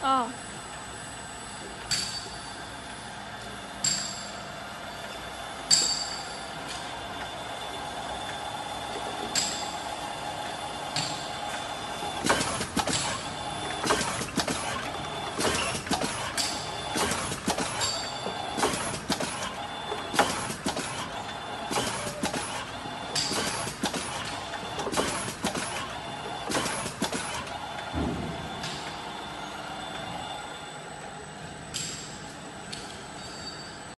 啊、